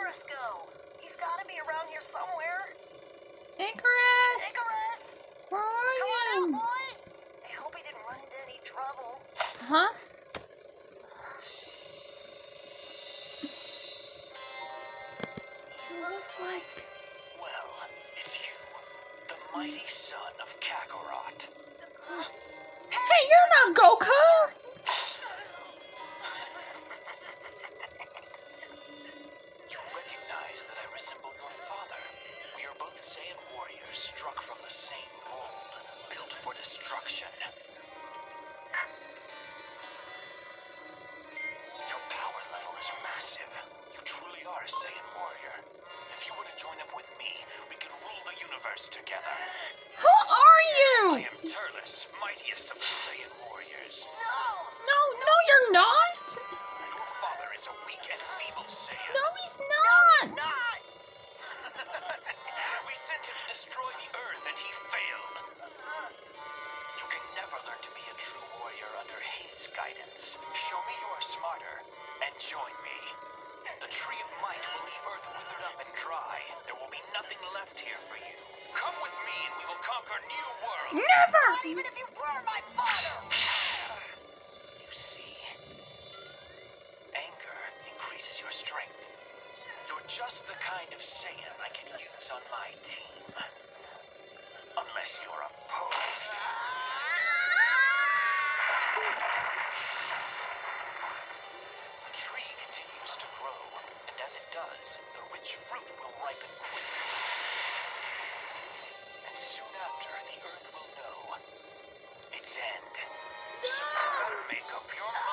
Icarus go? He's gotta be around here somewhere. Icarus! Icarus! Where Come are on out, you? boy! I hope he didn't run into any trouble. Huh? He looks like... Well, it's you, the mighty son of Kakarot. Hey, you're not Goku! Destruction. Your power level is massive. You truly are a Saiyan warrior. If you were to join up with me, we could rule the universe together. Who are I am Turles, mightiest of the Saiyan warriors. No! No, no, you're not! Your father is a weak and feeble Saiyan. No, he's not! Not! The tree of might will leave Earth withered up and dry. There will be nothing left here for you. Come with me and we will conquer new worlds. Never! Not even if you were my father! You see, anger increases your strength. You're just the kind of Saiyan I can use on my team. Unless you're a opposed. like a. And soon after, the Earth will know its end. So you better make up your mind.